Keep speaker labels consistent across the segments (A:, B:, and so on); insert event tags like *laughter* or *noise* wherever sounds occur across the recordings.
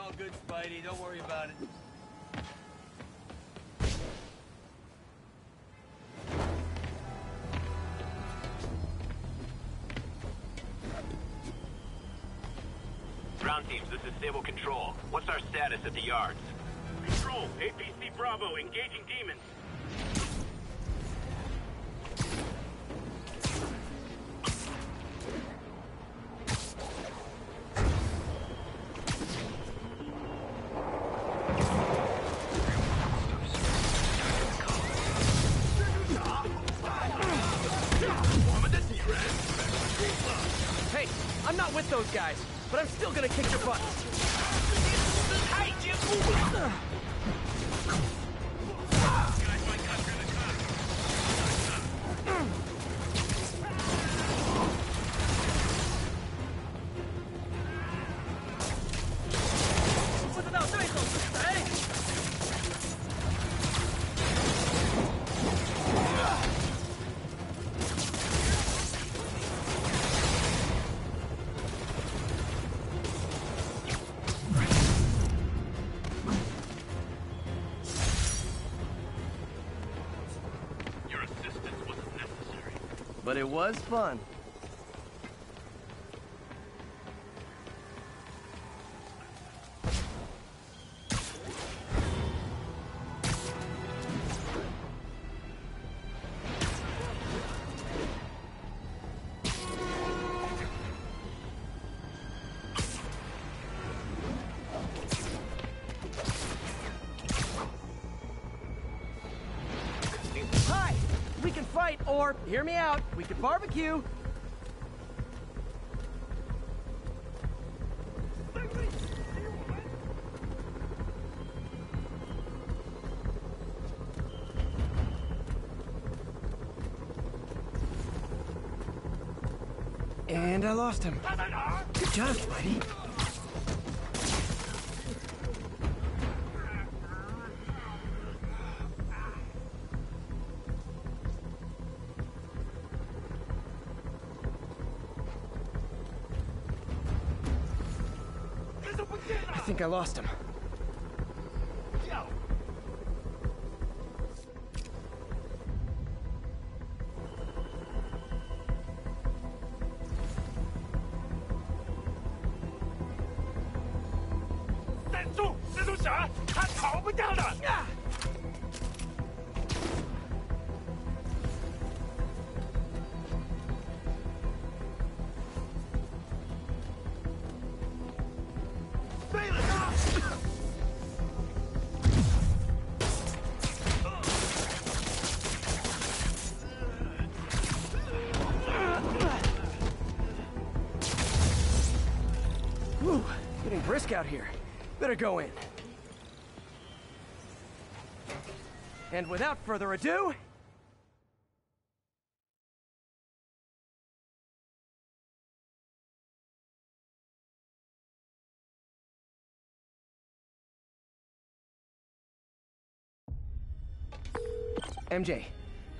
A: all good, Spidey. Don't worry about it.
B: Ground teams, this is Sable Control. What's our status at the yards?
C: Control, APC Bravo, engaging demons.
D: Guys, but I'm still gonna kick your butt. But it was fun. Hi! We can fight, or, hear me can barbecue. And I lost him. Good job, Spidey. I lost him. Brisk out here. Better go in. And without further ado, MJ,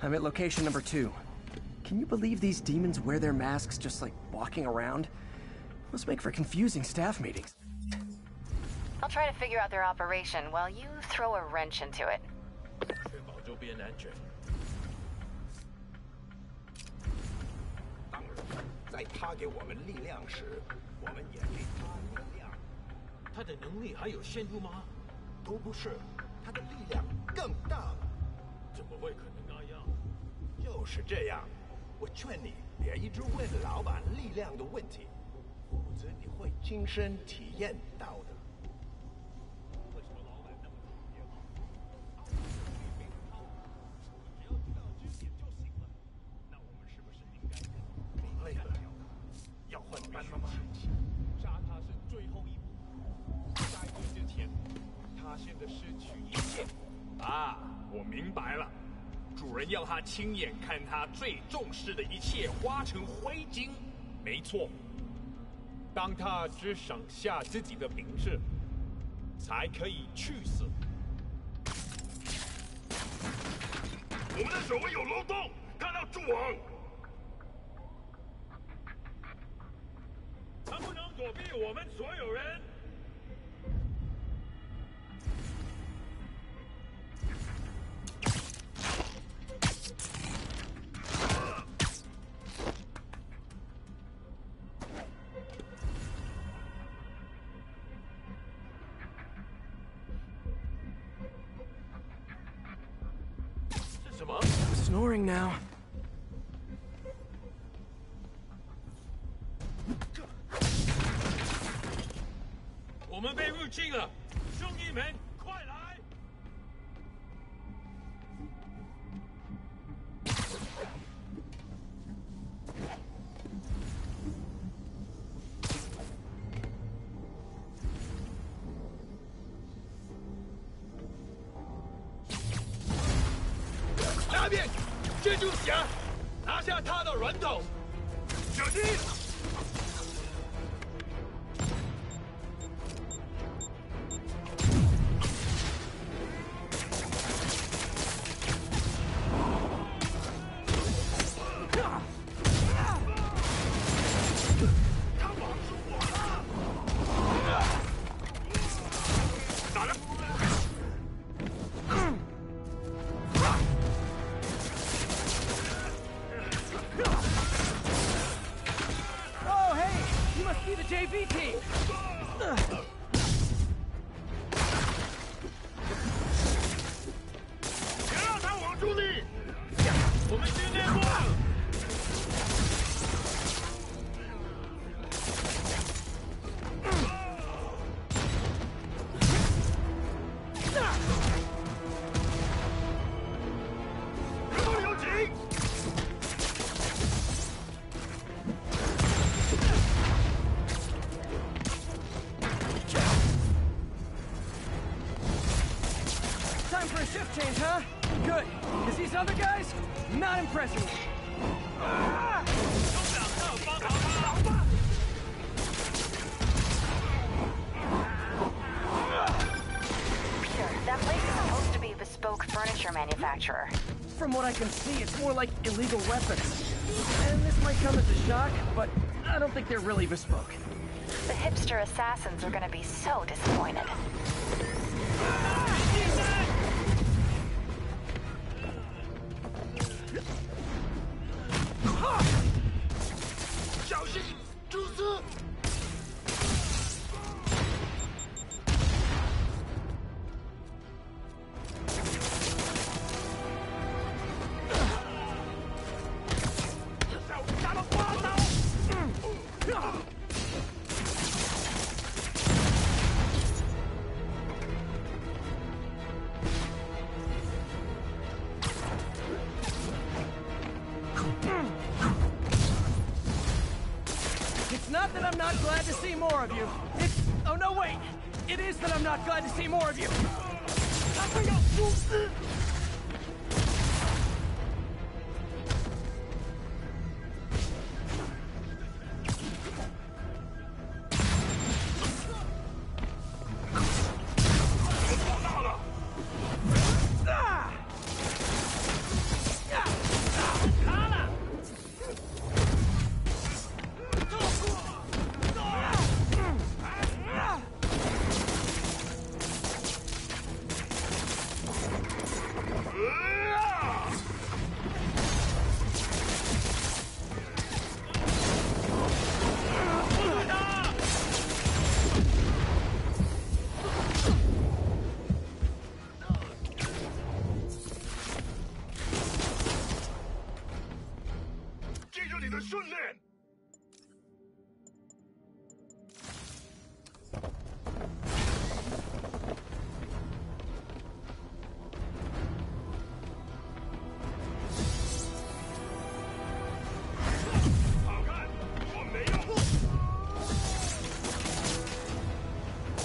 D: I'm at location number two. Can you believe these demons wear their masks just like walking around? Must make for confusing staff meetings.
E: I'll try to figure out their operation while you throw a wrench into it.
C: 确保周边安全。
F: 当然，在他给我们力量时，我们也给他力量。
C: 他的能力还有限度吗？
F: 都不是，他的力量更大了。
C: 怎么会可能那样？
F: 就是这样，我劝你别一直问老板力量的问题，否则你会亲身体验到的。
G: 啊，我明白了，主人要他亲眼看他最重视的一切化成灰烬。没错，
C: 当他只剩下自己的名字，才可以去死。
G: 我们的守卫有漏洞，看到蛛网。
C: 他不能躲避我们所有人。
D: now.
H: 我们被入侵了兄弟们快来
G: 下面蜘蛛侠拿下他的软头小心！
D: See, it's more like illegal weapons. And this might come as a shock, but I don't think they're really bespoke.
E: The hipster assassins are gonna be so disappointed.
D: More of you. It's... Oh, no, wait. It is that I'm not glad to see more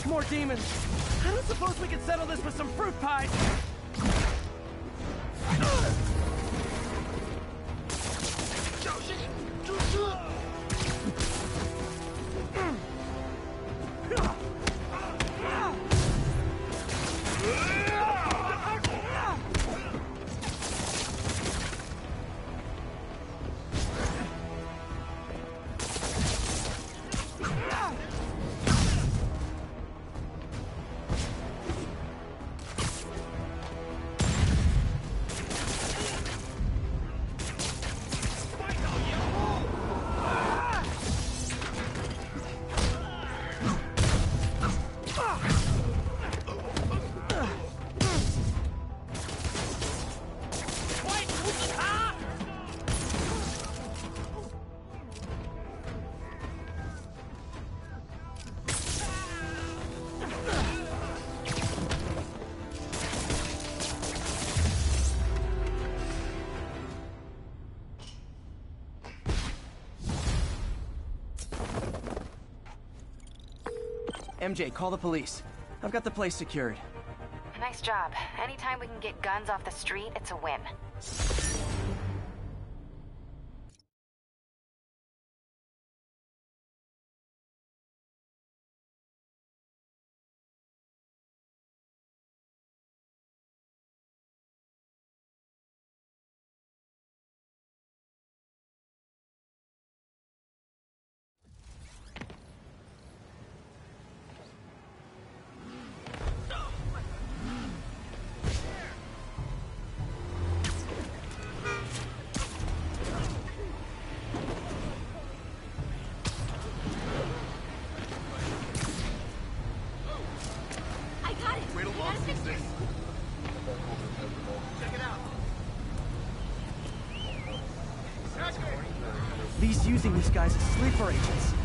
D: More demons. I don't suppose we could settle this with some fruit pies. MJ, call the police. I've got the place secured.
E: Nice job. Anytime we can get guns off the street, it's a win.
D: Using these guys as sleeper agents.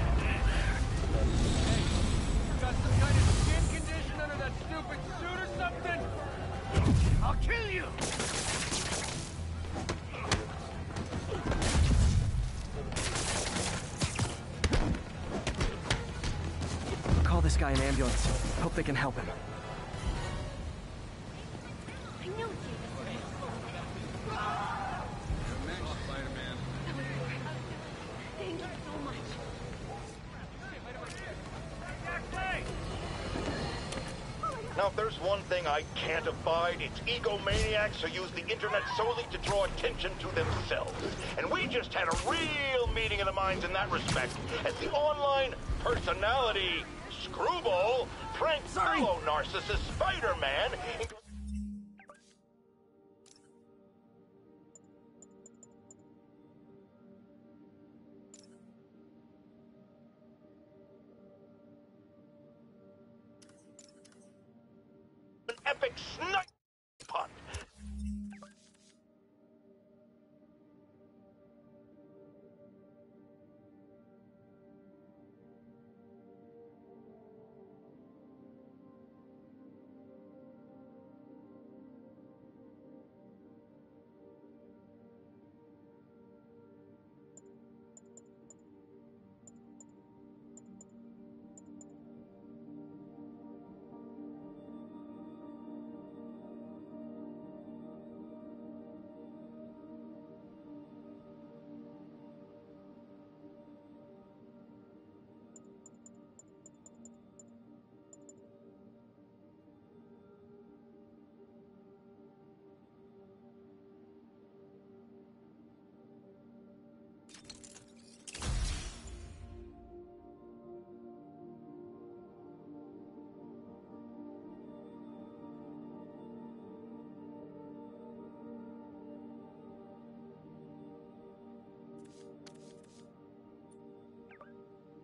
I: If there's one thing I can't abide, it's egomaniacs who use the internet solely to draw attention to themselves. And we just had a real meeting of the minds in that respect, as the online personality Screwball pranked fellow narcissist Spider-Man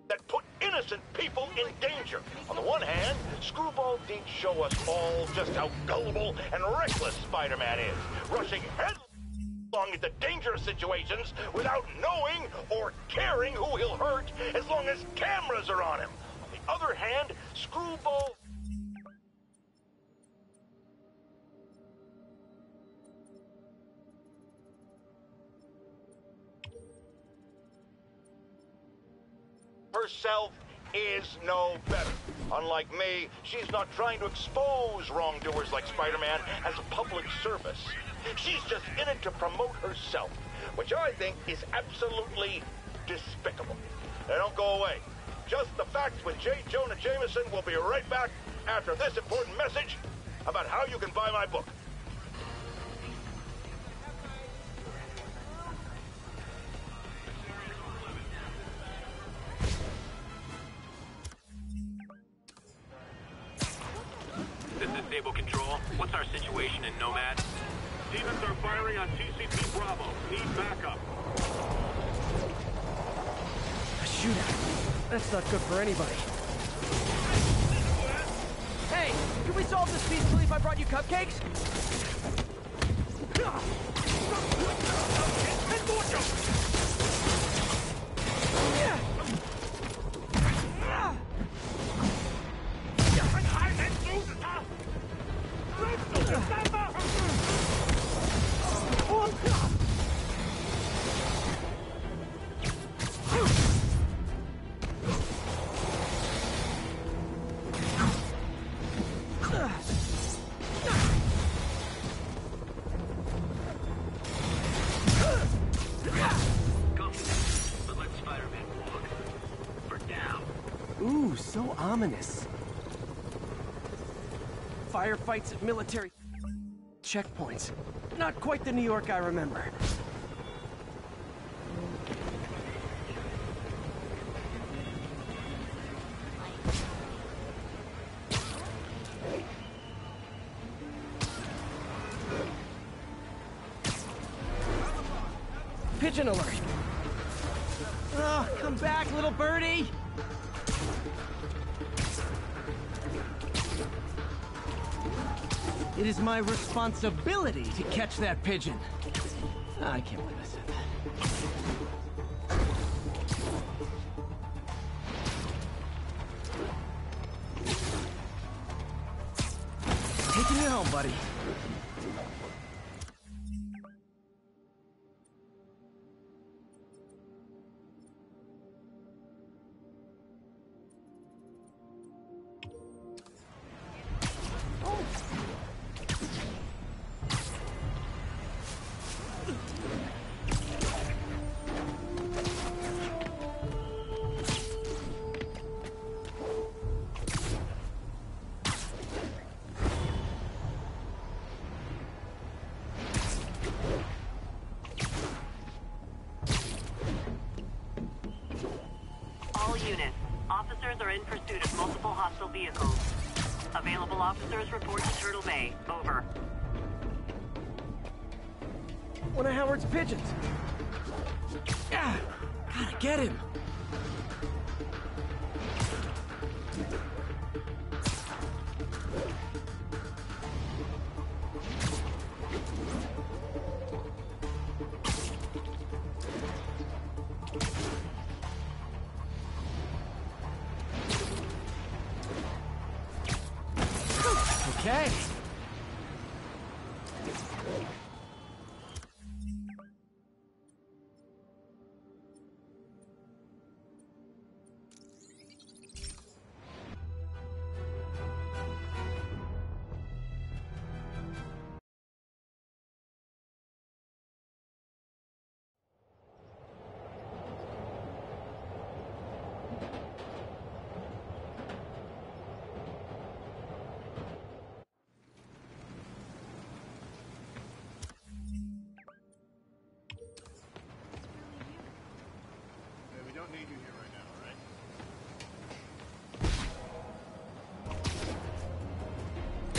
I: that put innocent people in danger. On the one hand, Screwball did show us all just how gullible and reckless Spider-Man is, rushing headlong into dangerous situations without knowing or caring who he'll hurt as long as cameras are on him. On the other hand, Screwball herself is no better. Unlike me, she's not trying to expose wrongdoers like Spider-Man as a public service. She's just in it to promote herself, which I think is absolutely despicable. Now don't go away. Just the facts with J. Jonah Jameson. We'll be right back after this important message about how you can buy my book.
B: What's our situation in Nomad?
G: Demons are firing on TCP Bravo. Need backup.
D: A shootout. That's not good for anybody. Hey, can we solve this peacefully if I brought you cupcakes? cupcakes so ominous. Firefights at military checkpoints. Not quite the New York I remember. My responsibility to catch that pigeon. Ah, I can't believe I said that. Taking you home, buddy.
J: Officers report to Turtle Bay. Over.
D: One of Howard's pigeons. Ah, gotta get him.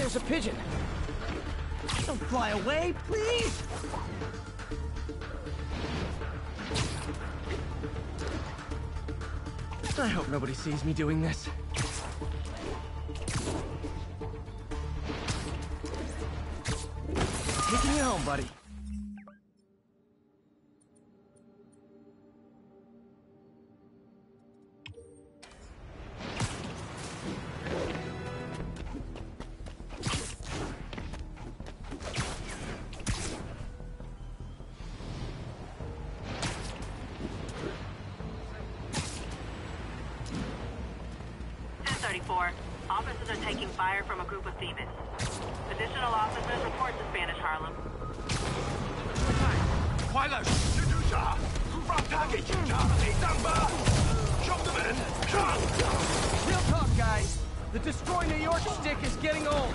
D: There's a pigeon. Don't fly away, please! I hope nobody sees me doing this. Taking you home, buddy.
J: 44. Officers are taking fire from a group of thieves. Additional officers report to Spanish Harlem.
F: Twilight! Jujuja! Rough target, Charlie! Number! Shoulderman!
D: Real talk, guys! The Destroy New York stick is getting old!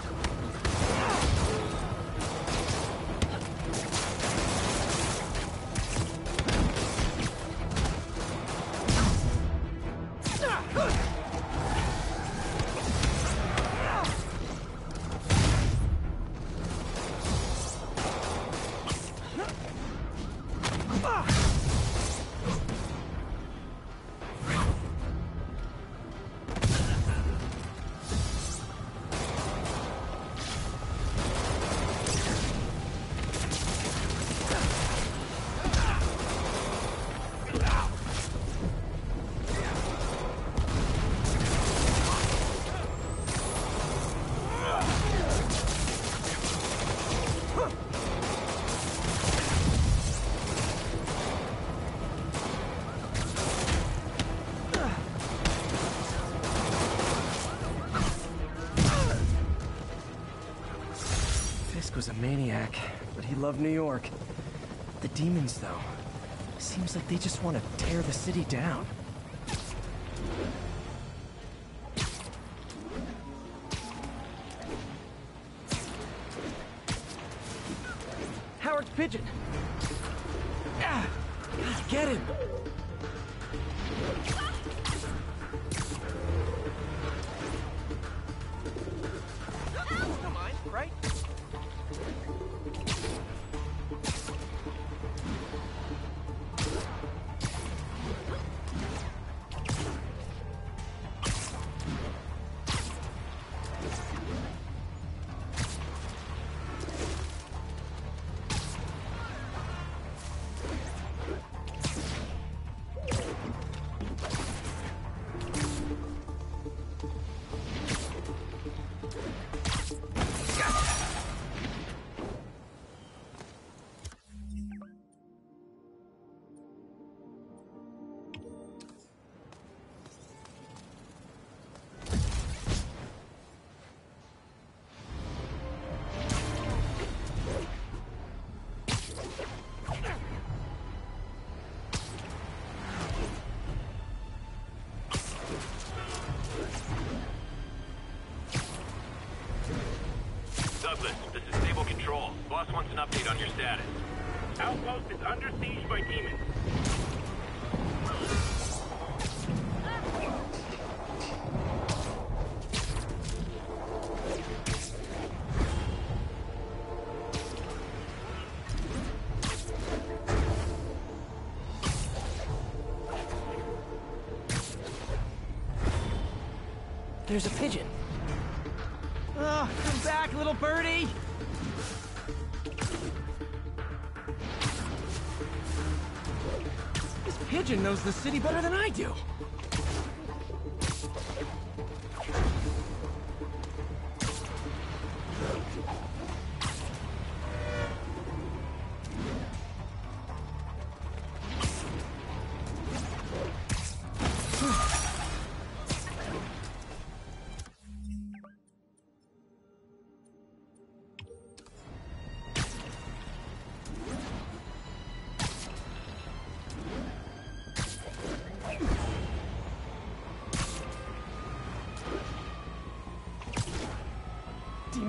D: was a maniac, but he loved New York. The demons, though. Seems like they just want to tear the city down. Howard's pigeon. Ah, get him!
A: right?
D: Thank you. The city better than I do.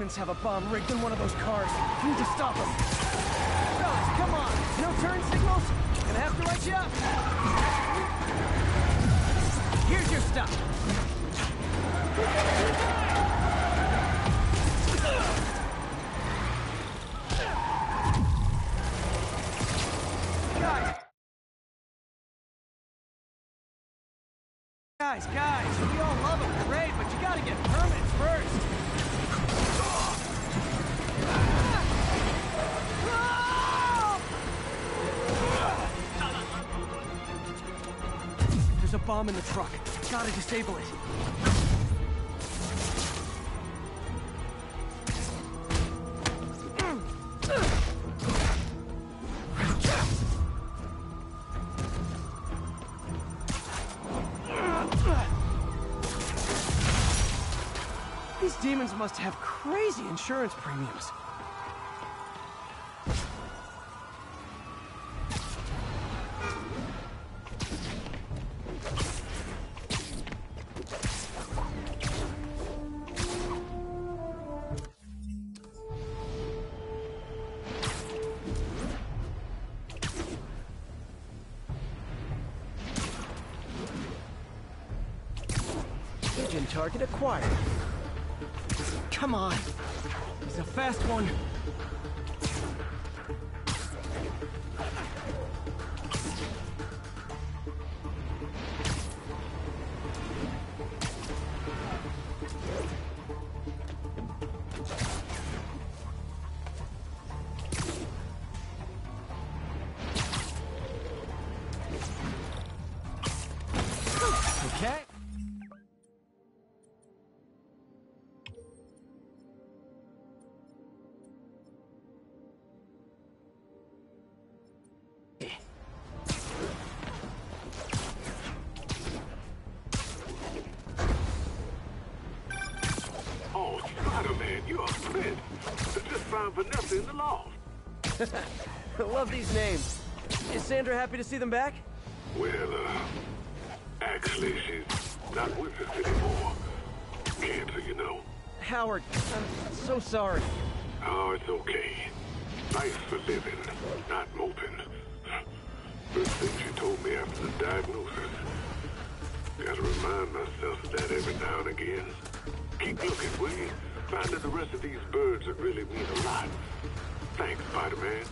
D: Demons have a bomb rigged in one of those cars. We need to stop them. Fellas, come on! No turn signals? Gonna have to light you up. Here's your stuff. Bomb in the truck. Gotta disable it. These demons must have crazy insurance premiums. Target acquired. Come on. He's a fast one.
K: found Vanessa in the loft. *laughs*
D: Love these names. Is Sandra happy to see them back?
K: Well, uh, actually, she's not with us anymore. Cancer, you know.
D: Howard, I'm so sorry.
K: Oh, it's okay. Life's for living, not moping. First thing she told me after the diagnosis. Gotta remind myself of that every now and again. Keep looking, will you? Finding the rest of these birds would really mean a lot. Thanks, Spider-Man.